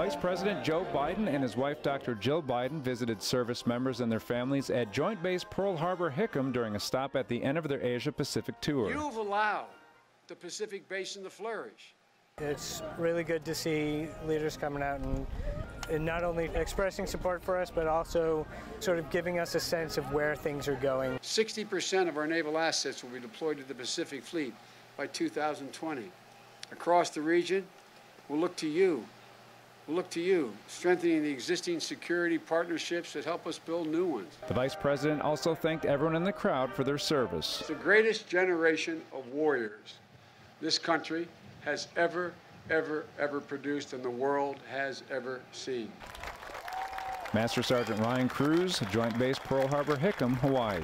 Vice President Joe Biden and his wife Dr. Jill Biden visited service members and their families at Joint Base Pearl Harbor Hickam during a stop at the end of their Asia Pacific tour. You've allowed the Pacific Basin to flourish. It's really good to see leaders coming out and, and not only expressing support for us, but also sort of giving us a sense of where things are going. 60% of our naval assets will be deployed to the Pacific Fleet by 2020. Across the region, we'll look to you. We'll look to you, strengthening the existing security partnerships that help us build new ones. The Vice President also thanked everyone in the crowd for their service. It's the greatest generation of warriors this country has ever, ever, ever produced and the world has ever seen. Master Sergeant Ryan Kruse, Joint Base Pearl Harbor Hickam, Hawaii.